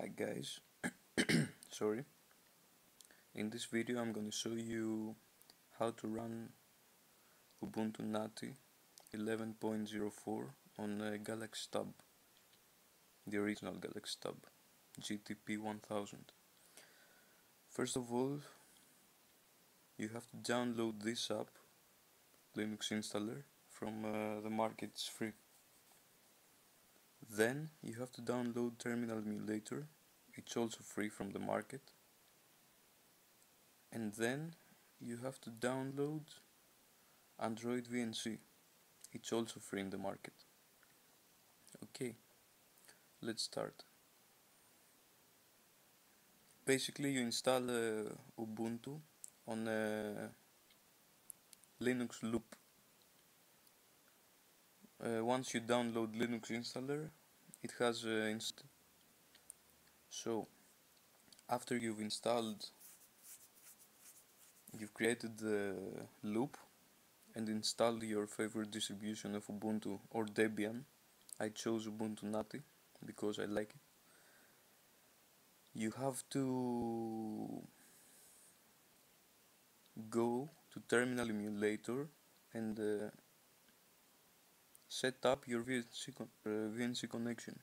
Hi guys, sorry. In this video I'm going to show you how to run Ubuntu Natty 11.04 on a Galaxy Tab, the original Galaxy Tab, GT-P1000. First of all, you have to download this app, Linux installer, from uh, the market, free. Then you have to download Terminal Emulator, it's also free from the market. And then you have to download Android VNC, it's also free in the market. Okay, let's start. Basically, you install uh, Ubuntu on a Linux loop. Uh, once you download Linux installer, it has uh, so after you've installed you've created the loop and installed your favorite distribution of Ubuntu or Debian. I chose Ubuntu Natty because I like it. You have to go to terminal emulator and uh, set up your VNC, con uh, VNC connection.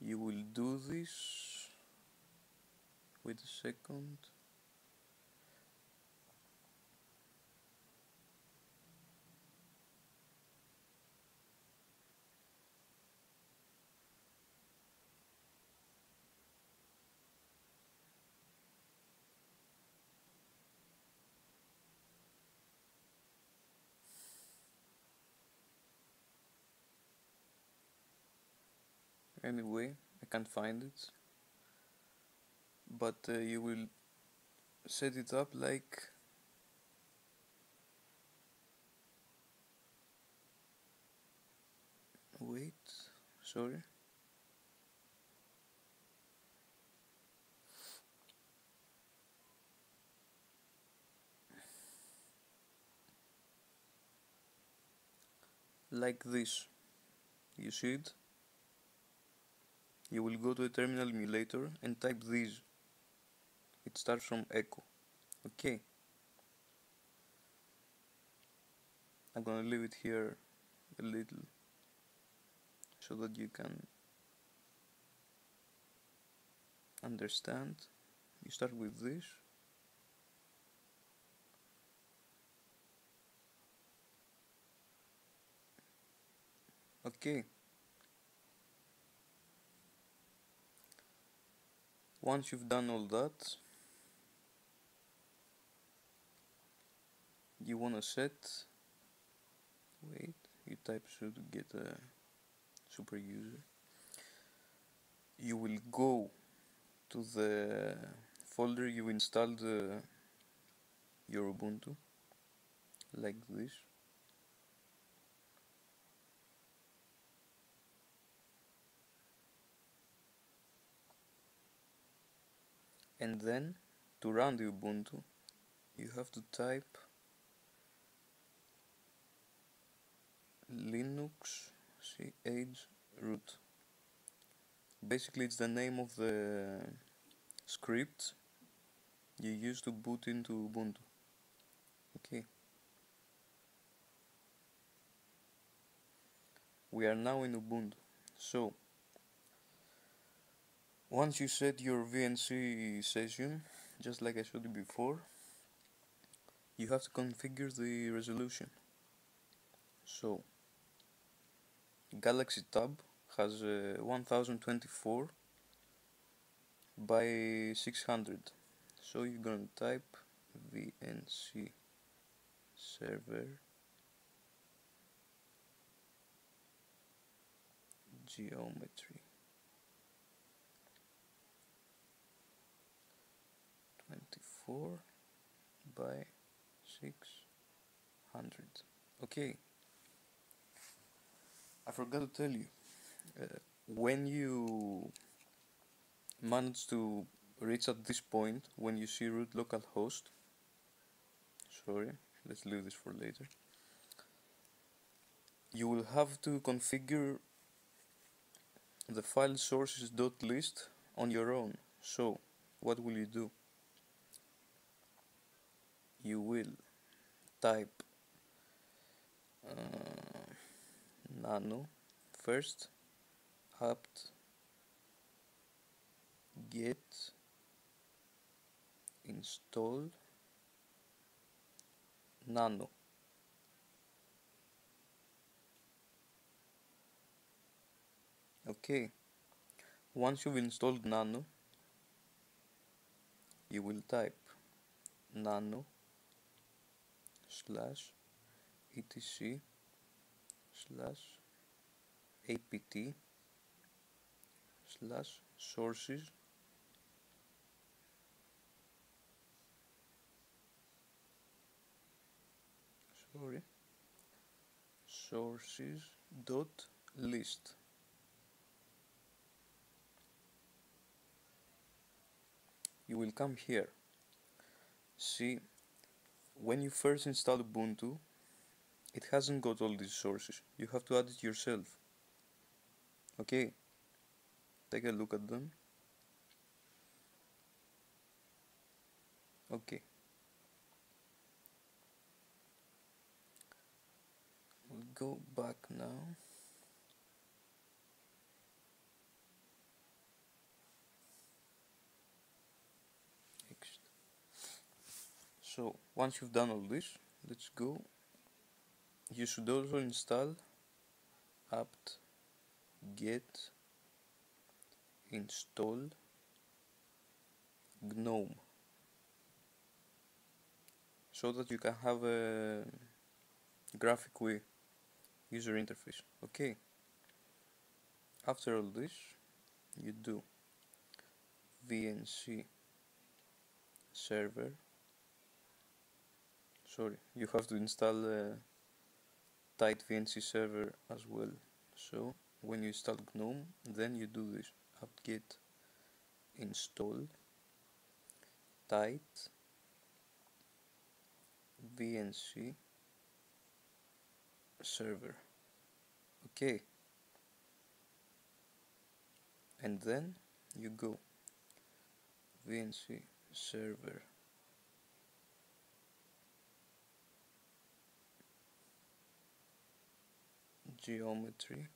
You will do this. Wait a second. Anyway I can't find it. But uh, you will set it up like wait sorry. Like this. You see it you will go to the terminal emulator and type this. It starts from echo. Okay. I'm gonna leave it here a little so that you can understand. You start with this. Okay once you've done all that you wanna set wait you type should get a super user. You will go to the folder you installed uh, your Ubuntu like this and then to run the Ubuntu you have to type Linux ch root. Basically it's the name of the script you use to boot into Ubuntu. Okay. We are now in Ubuntu. So once you set your VNC session just like I showed you before you have to configure the resolution. So Galaxy Tab has uh, 1024 by 600 so you're gonna type VNC server geometry 24 by 600 okay I forgot to tell you uh, when you manage to reach at this point when you see root localhost sorry let's leave this for later you will have to configure the file sources.list on your own. So, what will you do? You will type uh, nano first apt get install nano. Okay. Once you've installed nano you will type nano slash etc slash apt slash sources. Sorry. Sources dot list. You will come here. See when you first install Ubuntu it hasn't got all these sources. You have to add it yourself. Okay? Take a look at them. Okay. We'll go back now so once you've done all this let's go. You should also install apt get install gnome. So that you can have a graphic GUI user interface. Okay. After all this you do vnc server sorry you have to install uh, tight vnc server as well. So when you install gnome then you do this. Apt-get install tight vnc server. Okay. And then you go vnc server geometry.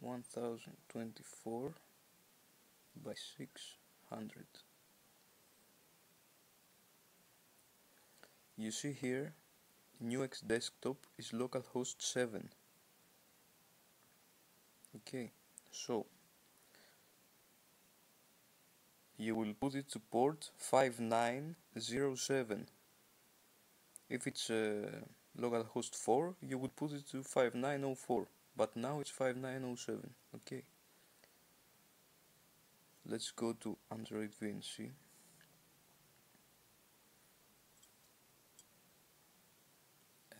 1024 by 600 you see here NuX desktop is localhost 7 okay so you will put it to port 5907 if it's uh, localhost 4 you would put it to 5904 but now it's 5907 okay? Let's go to Android VNC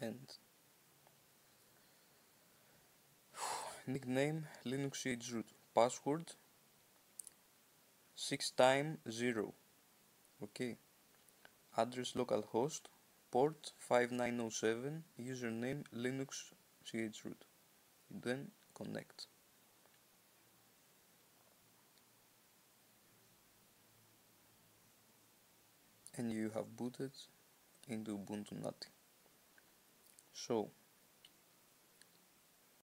and nickname Linux root password 6 time 0 okay? Address localhost port 5907 username linux chroot then connect. And you have booted into Ubuntu Natty. So